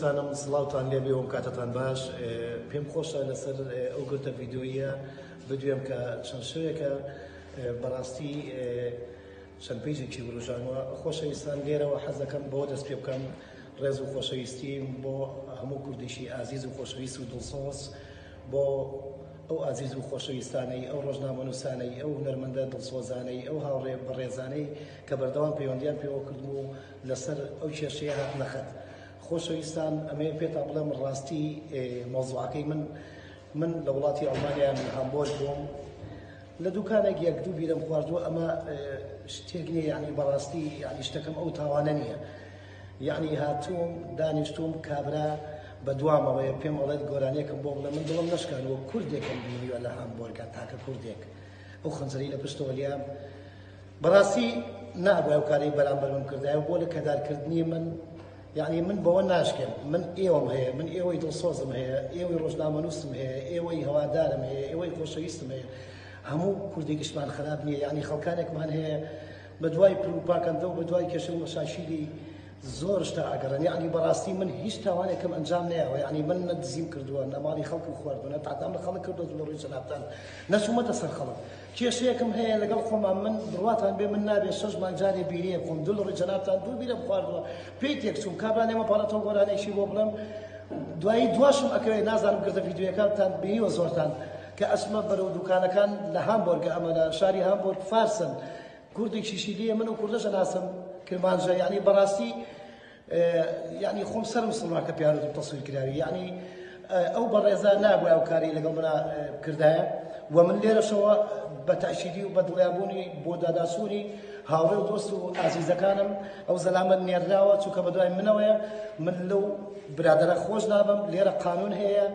دوستانم سڵاوتان لێبێ و کاتتان باش پێم خۆشە لەسەر ئەو گرتە ڤیددیویە بدوێم کە چەند شوێکە بەڕاستی چەند پیجێکی وروژانوە خۆشەویستان لێرەوە حەزەکەم بۆ دەست پێ بکەم ڕێز و خۆشەویستیم بۆ هەموو کوردیشی ئازیز و خۆشەویست و دڵسۆز بۆ ئەو ئازیز و خۆشەویستانەی ئەو ڕۆژنامەنووسانەی ئەو هونەرمەندە دڵسۆزانەی ئەو هاوڕێ بەڕێزانەی کە بەردەوام پەیوەندیان پێوە کردم و لەسەر ئەو کێشەیە هاتنە خەت. خۆشەویستان ئەمەیە پێتان بڵێم ڕاستی مەوزوعەکەی من من لە وڵاتی ئەڵمانیا لە هامبۆرگ بووم لە دوکانێک یەک دوو بیرم خواردووە ئەمە شتێک نییە یعنی بەڕاستی یعنی شتەکەم ئەو تاوانە نییە یعنی هاتووم دانیشتوم کابرا بە دوامەوەیە پێم ئەڵێت گۆرانیەکەم بۆ بڵێ من دڵم نشکان وە کوردێکم بینیوە لە هامبۆرگە تاکە کوردێک ئەو خەنجەری لە پشتەوە لیام بەڕاستی نابوای ئەو کارەی بەرامبەر من کردای و بۆ لە کەدار کردنی من یعنی من بەوە ناشکێم من ئێوەم هەیە من ئێوەی دڵسۆزم هەیە ئێوەی ڕۆژنامەنووسم هەیە ئێوەی هەوادارم هەیە ئێوەی خۆشەویستم هەیە هەموو کوردێکیشمان خراپ نییە یعنی خەڵکانێکمان هەیە بە دوای پروپاکەندە و بە دوای کێشە مەشاشیری زۆر شتا ئەگەڕن یعنی بەڕاستی من هیچ تاوانێکم ئەنجام نەیەوە یعنی من نە دزیم کردووە نە ماڵی خەڵکم خواردوە نە تاقام لە خەڵک کردو لە ڕووی جەنابتان نەچوومەتە سەر خەڵک کێشەیەکم هەیە لەگەڵ خۆما من بڕواتان بێ من نابێ شەش مانگ جارێ بیرەیەک خۆم دوو لەڕووی جەنابتان دوو بیرەم خواردووە پێی تێکچووم کابرا لێمە پاڵە تۆ گۆرانێکی بۆ بڵێم دوایی دواشم ئەکەوێت نازانم گردە ڤیدیۆیەکانتان بینیوە زۆرتان کە ئەچمە بەرەو دوکانەکان لە هامبۆرگ ئەمە لە شاری هامبۆرگ فارسن کوردێکیشی لێ من و کوردەش ناسم کرمانجە یعنی بەڕاستی یەعنی خۆم سەرم سوڕا کە پیاوت و تەسویر کراوی یەعنی ئەو بەڕێزە نابوو ئەو کاری لەگەڵ منا کردایە و من لێرەشەوە بە تاشیدی و بە دڵیابوونی بۆ داداسووری هاوڕێ و دۆست و ئازیزەکانم ئەو زەلامەت نێردراوە چونکە بە دوای منەوەیە من لەو برادرە خۆش نابم لێرە قانون هەیە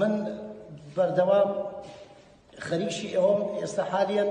من بەردەوام خەریکی ئەوم ئێستا حالیان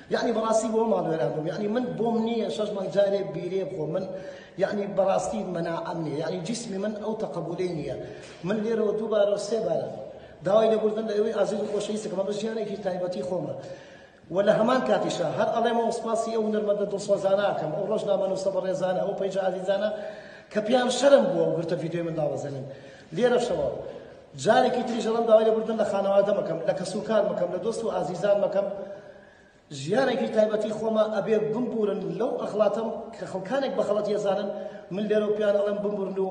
یەعنی بەڕاستی بۆ ماڵ وێران بووم یەعنی من بۆم نییە شەش مانگ جارێ بیرێ بخۆم من یەعنی بەڕاستی مەناعەم نییە یەعنی جیسمی من ئەو تەقەبولەی نییە من لێرەوە دووبارە و سێ بارە داوای لێبوردن لە ئەوەی ئازیز و خۆشەویستەکەم ئەمە ژیانێکی تایبەتی خۆمە و لە هەمان کاتیشە هەر ئەڵێمەوە سپاسی ئەو هونەرمەندە دڵسۆزانە ئەکەم ئەو ڕۆژنامەنووسە بەڕێزانە ئەو پەیجە ئازیزانە کە پێیان شەرم بووە و گرتە ڤیدیۆی من دابەزێنن لێرەشەوە جارێکی تریش دەڵێم داوای لێبوردن لە خانەوادەم ئەکەم، لە کەسوکارم ئەکەم، لە دۆست و ئازیزانم ئەکەم، ژیانێکی تایبەتی خۆمە، ئەبێ بمبوورن لەو ئەخڵاتەم کە خەڵکانێک بە خەڵەتی ئەزانن، من لێرە و پێیان ئەڵێم بمبوورن و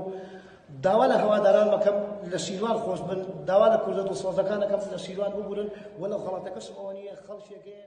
داوا لە هەوادارانم ئەکەم لە شیروان خۆش بن، داوا لە کوردە دڵسۆزەکان ئەکەم لە شیروان ببوورن و لەو خەڵاتەکەشم ئەوە نییە خەڵکێک هەیە.